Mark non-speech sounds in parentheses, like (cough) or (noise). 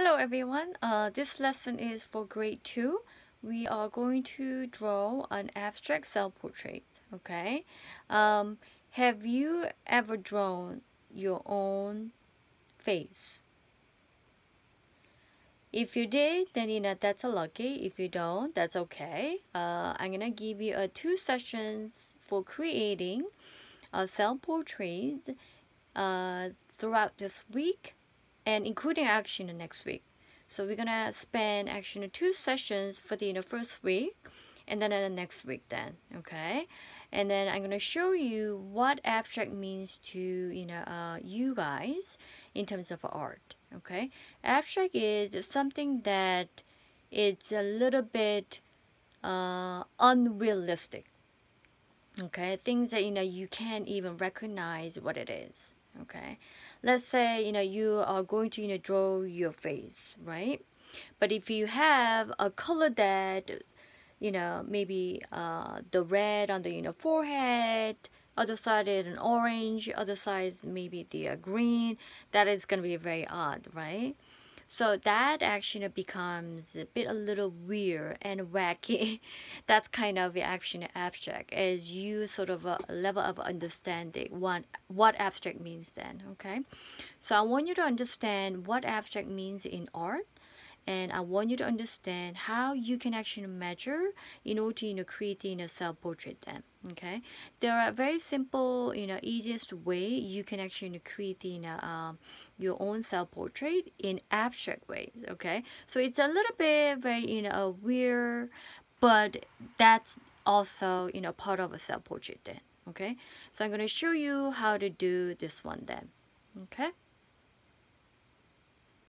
Hello everyone, uh, this lesson is for grade 2. We are going to draw an abstract self-portrait, okay? Um, have you ever drawn your own face? If you did, then you know that's a lucky. If you don't, that's okay. Uh, I'm gonna give you uh, two sessions for creating a self-portrait uh, throughout this week and including action next week. So we're gonna spend actually two sessions for the you know, first week and then the next week then, okay? And then I'm gonna show you what abstract means to you know uh, you guys in terms of art, okay? Abstract is something that it's a little bit uh, unrealistic, okay? Things that you know you can't even recognize what it is, okay? let's say you know you are going to you know draw your face right but if you have a color that you know maybe uh, the red on the you know forehead other side is an orange other side maybe the uh, green that is going to be very odd right so that actually becomes a bit a little weird and (laughs) wacky. That's kind of the action abstract as you sort of a level of understanding what what abstract means then. Okay, so I want you to understand what abstract means in art and I want you to understand how you can actually measure in order to you know, create you know, self-portrait then okay? There are very simple you know easiest way you can actually create you know um, your own self-portrait in abstract ways okay? So it's a little bit very you know weird but that's also you know part of a self-portrait then okay? So I'm going to show you how to do this one then okay